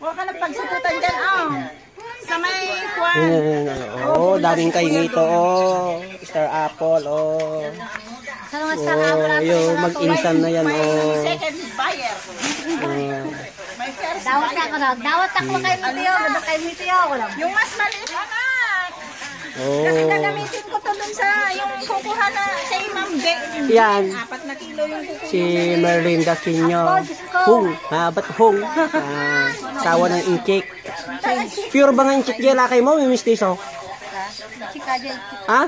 Huwag ka ng pagsaputan dyan, oh. Sa may kwan. Ayan, oh, daming kay nito, oh. Star apple, oh. Oh, yung mag-insan na yan, oh. second buyer. Oh. May first Dawat ako. Dawat ako kay Mitio. Ganda kay Mitio ako lang. Yung mas maliit. Oh. Kasi gagamitin ko to dun sa yung kukuha na sa Ma'am Be. Yan. Apat na kilo yung kukuha. Si Merlinda Quino. Hung. Ha, ba't hung? Ah, sawa ng inchik. Pure ba nga inchik dyan lakay mo, may mistiso? Chika dyan. Ha?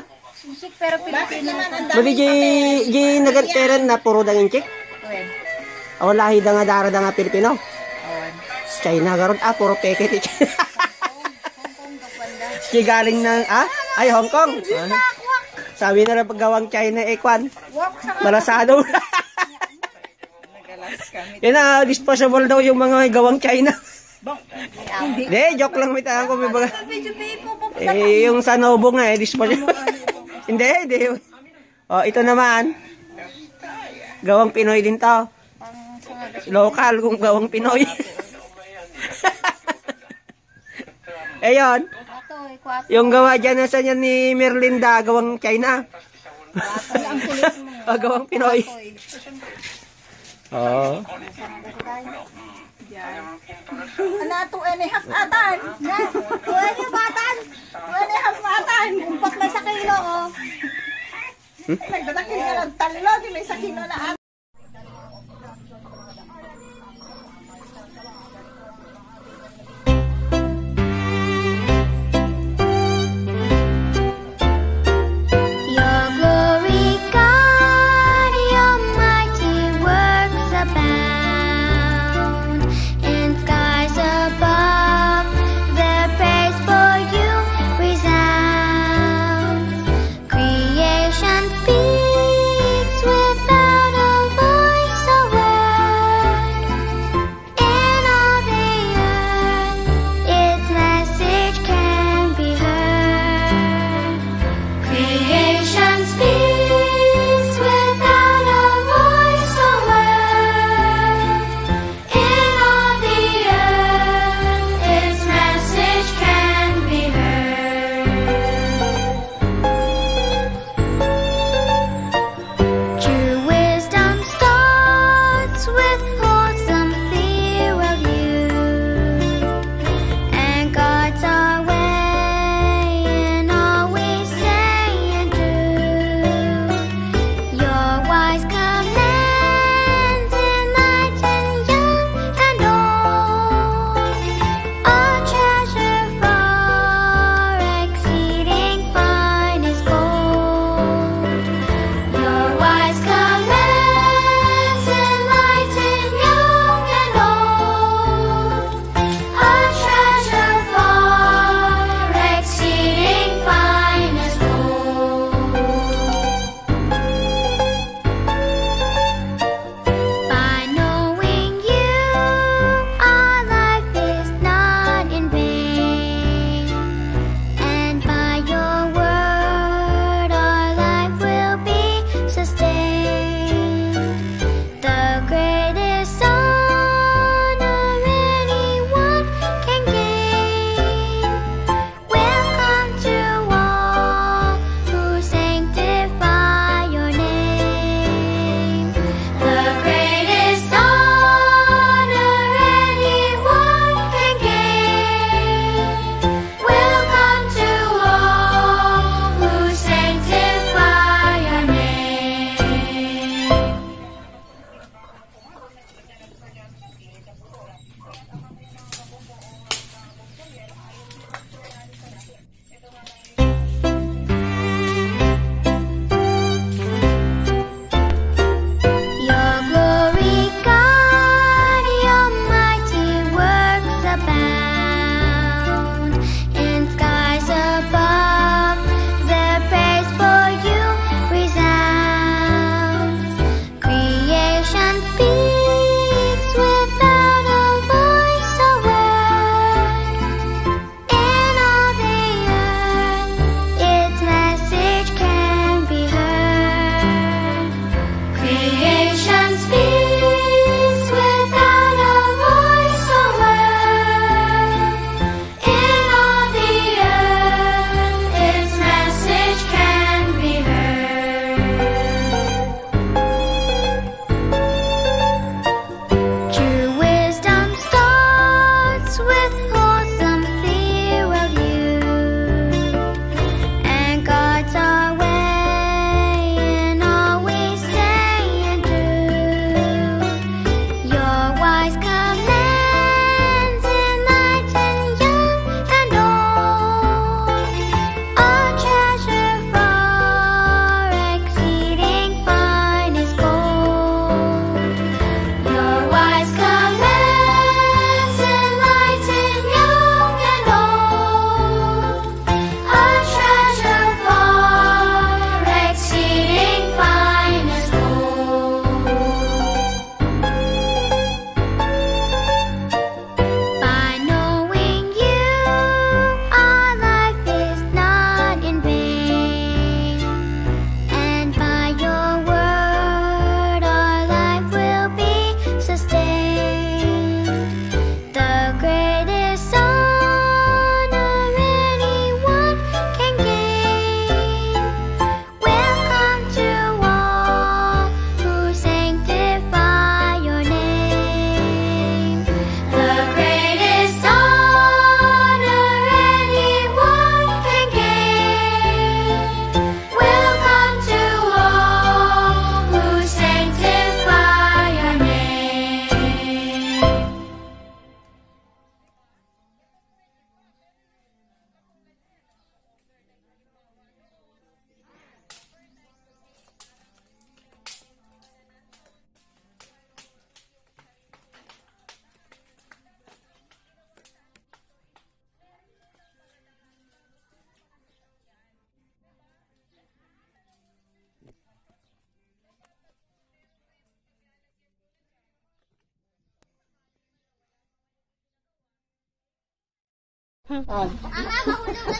Chik pero Pilipino. Bali di, nagateren na puro dang inchik? Wen. O lahi da nga dara da nga Pilipino? China garod ah, puro peke ti Si galing ng, ah? Ay, Hong Kong. Ah. Sabi na lang paggawang China, eh, kwan. Malasado. Yan na, disposable daw yung mga gawang China. Hindi, joke lang tanong ko. May baga. Eh, yung sa Novo nga, eh, disposable. hindi, hindi. Oh, ito naman. Gawang Pinoy din to. Local kung gawang Pinoy. Ayun. Eh. Yung gawa dyan na sa niya ni Merlinda, gawang China. o, gawang Pinoy. Oo. Ano, two and a half atan. Na, batan. Two and a half atan. Umpat may sa kilo, oh. Nagdadakin ka ng talo, di may sa kilo na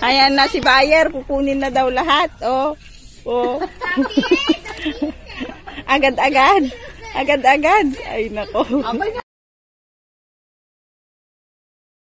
Ayan na si buyer, kukunin na daw lahat. Oh. Oh. Agad-agad. Agad-agad. Ay nako.